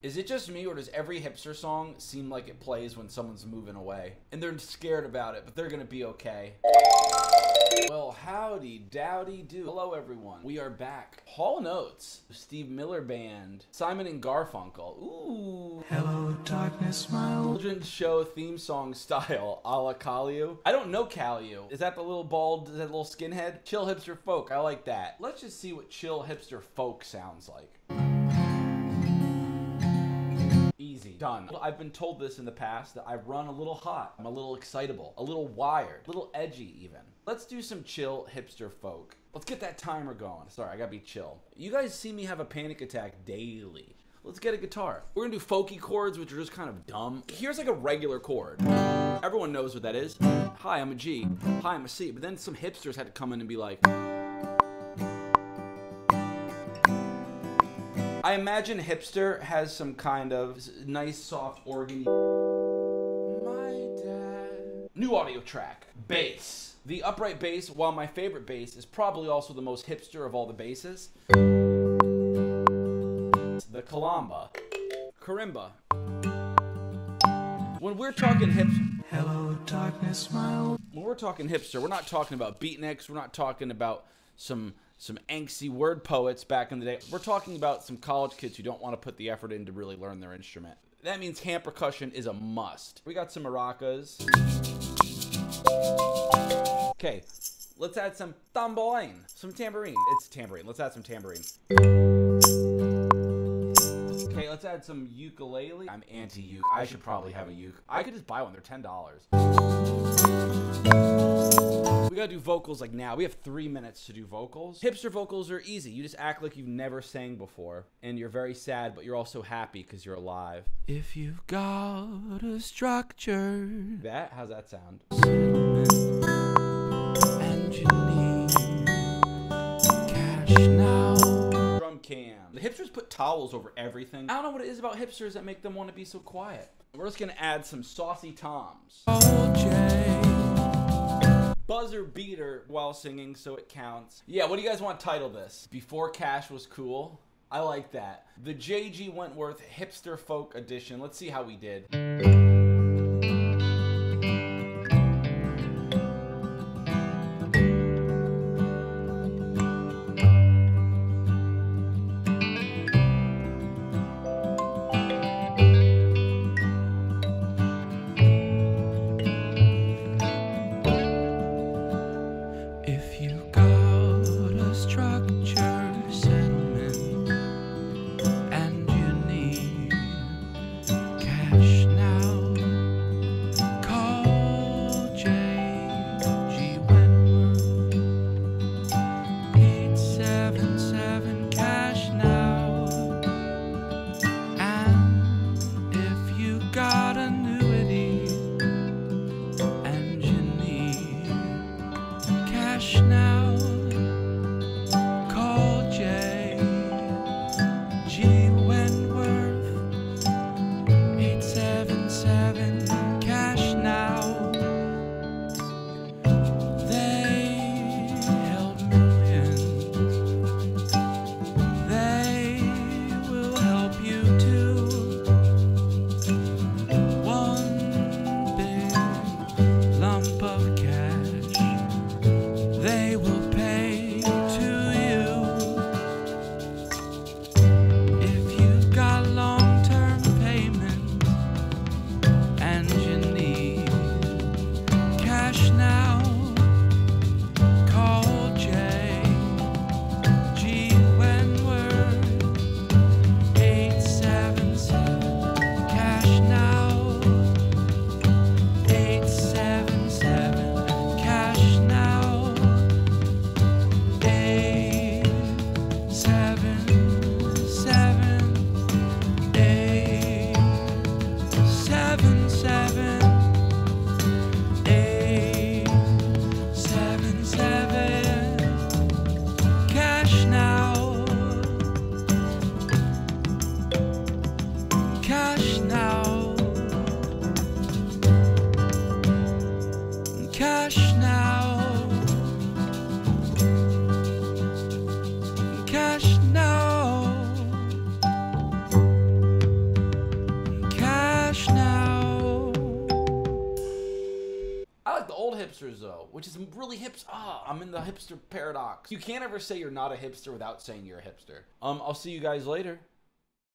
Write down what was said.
Is it just me, or does every hipster song seem like it plays when someone's moving away? And they're scared about it, but they're gonna be okay. Well, howdy, dowdy do. Hello, everyone. We are back. Hall & Oates, Steve Miller Band, Simon and Garfunkel. Ooh. Hello, darkness, my old. Children's show theme song style, a la Caillou. I don't know Caillou. Is that the little bald, that little skinhead? Chill hipster folk. I like that. Let's just see what chill hipster folk sounds like. Done. I've been told this in the past that I run a little hot. I'm a little excitable, a little wired, a little edgy even. Let's do some chill hipster folk. Let's get that timer going. Sorry, I gotta be chill. You guys see me have a panic attack daily. Let's get a guitar. We're gonna do folky chords, which are just kind of dumb. Here's like a regular chord. Everyone knows what that is. Hi, I'm a G. Hi, I'm a C. But then some hipsters had to come in and be like, I imagine hipster has some kind of nice soft organ. My dad. New audio track. Bass. The upright bass, while my favorite bass, is probably also the most hipster of all the basses. The kalamba. Karimba. When we're talking hips, Hello, darkness, my old. when we're talking hipster, we're not talking about beatniks. We're not talking about some some angsty word poets back in the day. We're talking about some college kids who don't want to put the effort in to really learn their instrument. That means hand percussion is a must. We got some maracas. Okay, let's add some tambourine, some tambourine. It's tambourine. Let's add some tambourine. Let's add some ukulele. I'm anti-uke. I should probably have a uke. I could just buy one. They're ten dollars. We gotta do vocals like now. We have three minutes to do vocals. Hipster vocals are easy. You just act like you've never sang before, and you're very sad, but you're also happy because you're alive. If you've got a structure, that how's that sound? The hipsters put towels over everything. I don't know what it is about hipsters that make them want to be so quiet. We're just gonna add some saucy toms. Buzzer beater while singing, so it counts. Yeah, what do you guys want to title this? Before Cash was cool? I like that. The J.G. Wentworth Hipster Folk Edition. Let's see how we did. The old hipsters though, which is really hips. Ah, I'm in the hipster paradox. You can't ever say you're not a hipster without saying you're a hipster. Um, I'll see you guys later.